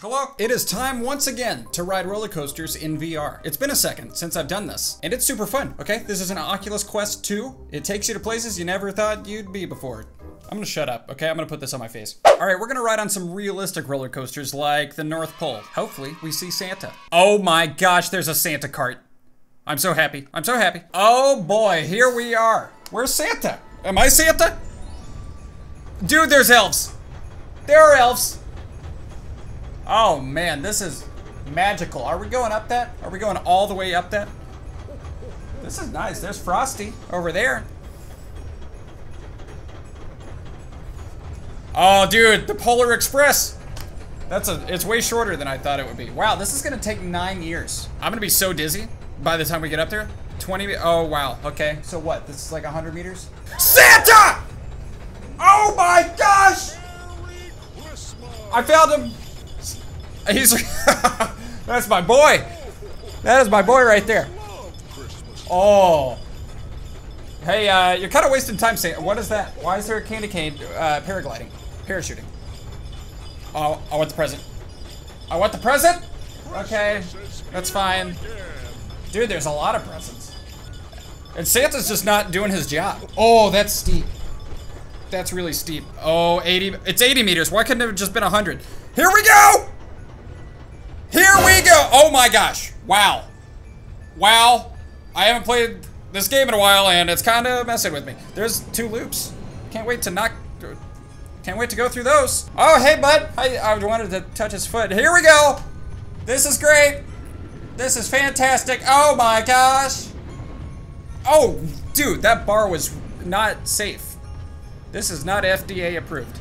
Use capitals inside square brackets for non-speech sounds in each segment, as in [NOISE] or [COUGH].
Hello? It is time once again to ride roller coasters in VR. It's been a second since I've done this, and it's super fun, okay? This is an Oculus Quest 2. It takes you to places you never thought you'd be before. I'm gonna shut up, okay? I'm gonna put this on my face. All right, we're gonna ride on some realistic roller coasters like the North Pole. Hopefully, we see Santa. Oh my gosh, there's a Santa cart. I'm so happy. I'm so happy. Oh boy, here we are. Where's Santa? Am I Santa? Dude, there's elves. There are elves. Oh man, this is magical. Are we going up that? Are we going all the way up that? This is nice. There's Frosty over there. Oh, dude, the Polar Express. That's a, it's way shorter than I thought it would be. Wow, this is gonna take nine years. I'm gonna be so dizzy by the time we get up there. 20, oh wow, okay. So what, this is like 100 meters? Santa! Oh my gosh! I found him. He's, [LAUGHS] that's my boy. That is my boy right there. Oh. Hey, uh, you're kind of wasting time saying, what is that? Why is there a candy cane uh, paragliding? Parachuting. Oh, I want the present. I want the present? Okay, that's fine. Dude, there's a lot of presents. And Santa's just not doing his job. Oh, that's steep. That's really steep. Oh, 80, it's 80 meters. Why couldn't it have just been 100? Here we go! Oh my gosh. Wow. Wow. I haven't played this game in a while and it's kind of messing with me. There's two loops. Can't wait to knock... Can't wait to go through those. Oh, hey, bud. I, I wanted to touch his foot. Here we go. This is great. This is fantastic. Oh my gosh. Oh, dude, that bar was not safe. This is not FDA approved.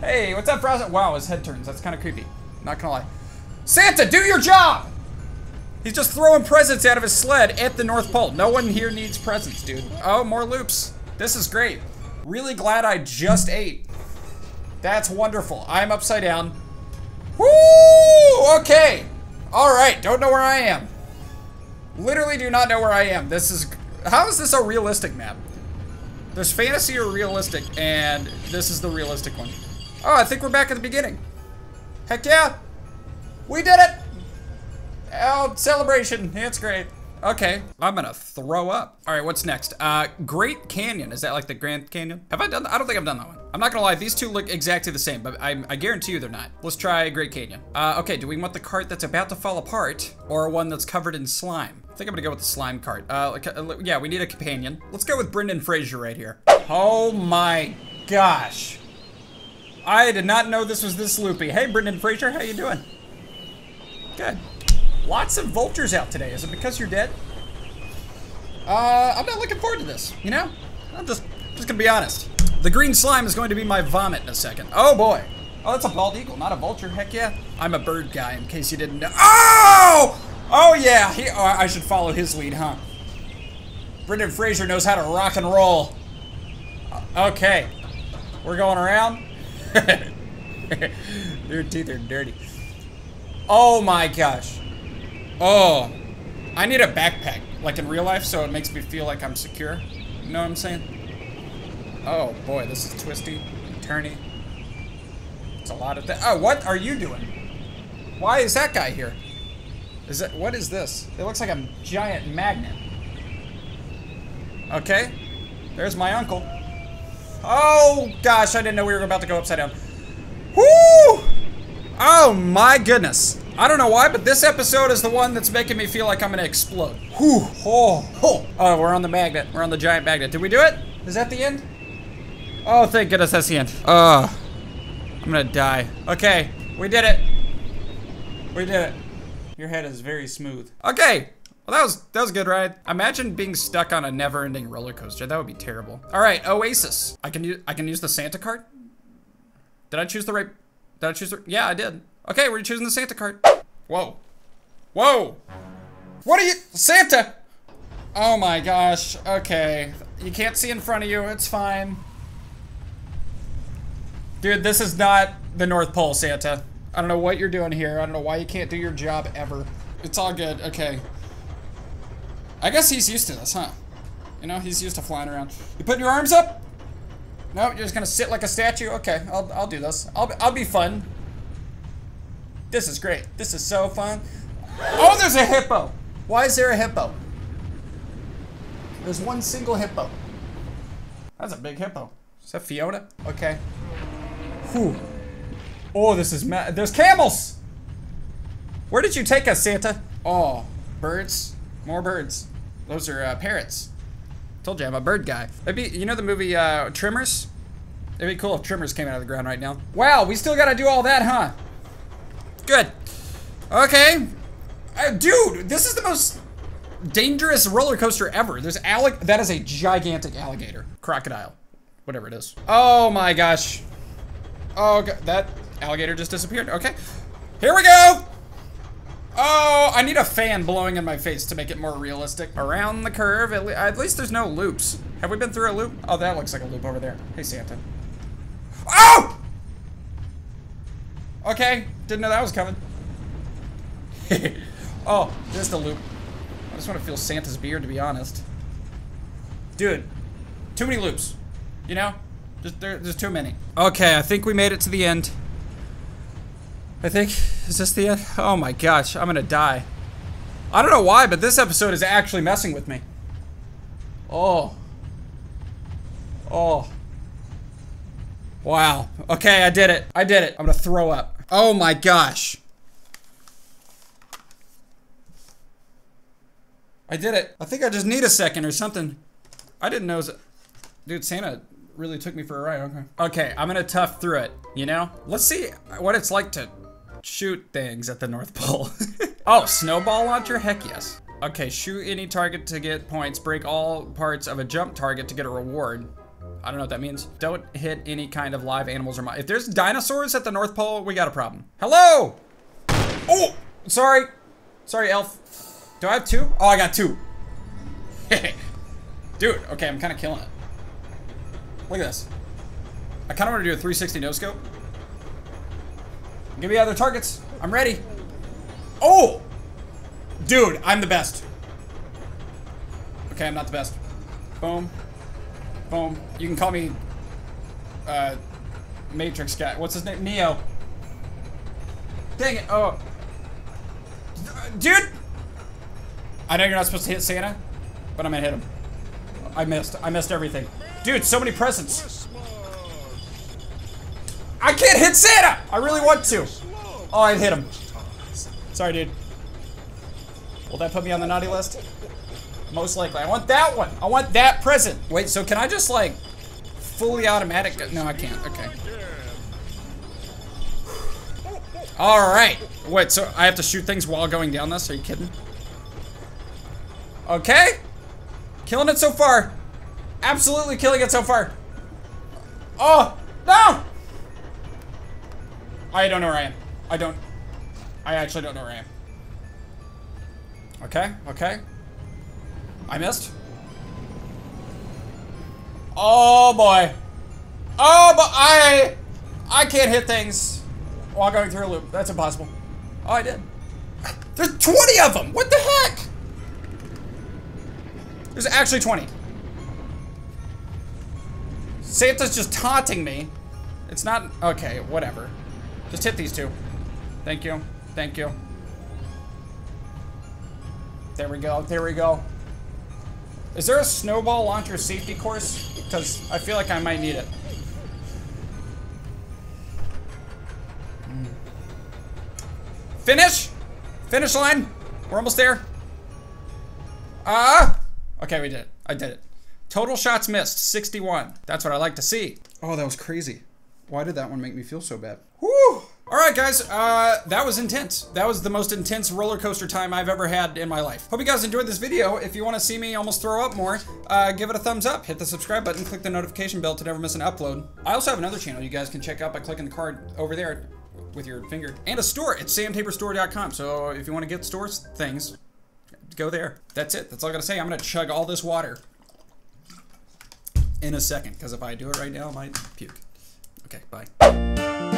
Hey, what's up, Frozen? Wow, his head turns. That's kind of creepy. Not gonna lie. Santa, do your job! He's just throwing presents out of his sled at the North Pole. No one here needs presents, dude. Oh, more loops. This is great. Really glad I just ate. That's wonderful. I'm upside down. Woo! Okay. All right. Don't know where I am. Literally do not know where I am. This is... How is this a realistic map? There's fantasy or realistic, and this is the realistic one. Oh, I think we're back at the beginning. Heck yeah. We did it! Oh, celebration. It's great. Okay, I'm gonna throw up. All right, what's next? Uh, Great Canyon. Is that like the Grand Canyon? Have I done that? I don't think I've done that one. I'm not gonna lie, these two look exactly the same, but I, I guarantee you they're not. Let's try Great Canyon. Uh, okay, do we want the cart that's about to fall apart or one that's covered in slime? I think I'm gonna go with the slime cart. Uh, uh, yeah, we need a companion. Let's go with Brendan Fraser right here. Oh my gosh. I did not know this was this loopy. Hey, Brendan Fraser, how you doing? Good. Lots of vultures out today. Is it because you're dead? Uh, I'm not looking forward to this, you know? I'm just, just gonna be honest. The green slime is going to be my vomit in a second. Oh boy. Oh, that's a bald eagle, not a vulture. Heck yeah. I'm a bird guy, in case you didn't know. Oh! Oh yeah, he, oh, I should follow his lead, huh? Brendan Fraser knows how to rock and roll. Okay. We're going around. [LAUGHS] Your teeth are dirty. Oh my gosh. Oh. I need a backpack, like in real life, so it makes me feel like I'm secure. You know what I'm saying? Oh boy, this is twisty, turny. It's a lot of that. Oh, what are you doing? Why is that guy here? Is it, what is this? It looks like a giant magnet. Okay. There's my uncle. Oh gosh, I didn't know we were about to go upside down. Oh my goodness. I don't know why, but this episode is the one that's making me feel like I'm gonna explode. Whew. Oh, oh. oh, we're on the magnet. We're on the giant magnet. Did we do it? Is that the end? Oh, thank goodness that's the end. Uh, I'm gonna die. Okay, we did it. We did it. Your head is very smooth. Okay, well, that was that was a good ride. Imagine being stuck on a never-ending roller coaster. That would be terrible. All right, Oasis. I can use I can use the Santa card. Did I choose the right? Did I choose the? Yeah, I did. Okay, we're choosing the Santa card. Whoa, whoa. What are you, Santa? Oh my gosh. Okay, you can't see in front of you. It's fine. Dude, this is not the North Pole, Santa. I don't know what you're doing here. I don't know why you can't do your job ever. It's all good. Okay. I guess he's used to this, huh? You know, he's used to flying around. You putting your arms up? No, you're just gonna sit like a statue? Okay, I'll, I'll do this. I'll, I'll be fun. This is great. This is so fun. Oh, there's a hippo. Why is there a hippo? There's one single hippo. That's a big hippo. Is that Fiona? Okay. Whew. Oh, this is ma- There's camels! Where did you take us, Santa? Oh, birds. More birds. Those are uh, parrots. Told you I'm a bird guy. It'd be, you know the movie uh, Tremors? It'd be cool if Tremors came out of the ground right now. Wow, we still gotta do all that, huh? Good. Okay. Uh, dude, this is the most dangerous roller coaster ever. There's allic- that is a gigantic alligator. Crocodile. Whatever it is. Oh my gosh. Oh, God. that alligator just disappeared. Okay. Here we go. Oh, I need a fan blowing in my face to make it more realistic. Around the curve, at, le at least there's no loops. Have we been through a loop? Oh, that looks like a loop over there. Hey, Santa. Oh! Okay, didn't know that was coming. [LAUGHS] oh, just a loop. I just want to feel Santa's beard, to be honest. Dude, too many loops. You know? Just, there, there's too many. Okay, I think we made it to the end. I think, is this the end? Oh my gosh, I'm gonna die. I don't know why, but this episode is actually messing with me. Oh. Oh. Wow. Okay, I did it. I did it. I'm gonna throw up. Oh my gosh. I did it. I think I just need a second or something. I didn't know. Dude, Santa really took me for a ride. Okay. Okay, I'm gonna tough through it, you know? Let's see what it's like to shoot things at the North Pole. [LAUGHS] oh, snowball launcher? Heck yes. Okay, shoot any target to get points. Break all parts of a jump target to get a reward. I don't know what that means. Don't hit any kind of live animals or If there's dinosaurs at the North Pole, we got a problem. Hello! Oh! Sorry. Sorry, elf. Do I have two? Oh, I got two. [LAUGHS] Dude, okay, I'm kind of killing it. Look at this. I kind of want to do a 360 no scope. Give me other targets. I'm ready. Oh! Dude, I'm the best. Okay, I'm not the best. Boom. Boom. You can call me, uh, Matrix guy. What's his name? Neo. Dang it. Oh. Dude! I know you're not supposed to hit Santa, but I'm gonna hit him. I missed. I missed everything. Dude, so many presents. I can't hit Santa! I really want to. Oh, I hit him. Sorry, dude. Will that put me on the naughty list? Most likely. I want that one. I want that present. Wait, so can I just like fully automatic? No, I can't. Okay. All right. Wait, so I have to shoot things while going down this? Are you kidding? Okay. Killing it so far. Absolutely killing it so far. Oh, no! I don't know where I am. I don't. I actually don't know where I am. Okay, okay. I missed. Oh boy. Oh, but I, I can't hit things while going through a loop. That's impossible. Oh, I did. There's 20 of them. What the heck? There's actually 20. Santa's just taunting me. It's not, okay, whatever. Just hit these two. Thank you. Thank you. There we go. There we go. Is there a snowball launcher safety course? Because I feel like I might need it. Finish! Finish line! We're almost there. Ah! Uh, okay, we did it. I did it. Total shots missed, 61. That's what I like to see. Oh, that was crazy. Why did that one make me feel so bad? Whew! Alright guys, uh, that was intense. That was the most intense roller coaster time I've ever had in my life. Hope you guys enjoyed this video. If you want to see me almost throw up more, uh, give it a thumbs up, hit the subscribe button, click the notification bell to never miss an upload. I also have another channel you guys can check out by clicking the card over there with your finger. And a store at samtaborstore.com. So if you want to get stores things, go there. That's it. That's all I gotta say. I'm gonna chug all this water in a second, because if I do it right now, I might puke. Okay, bye.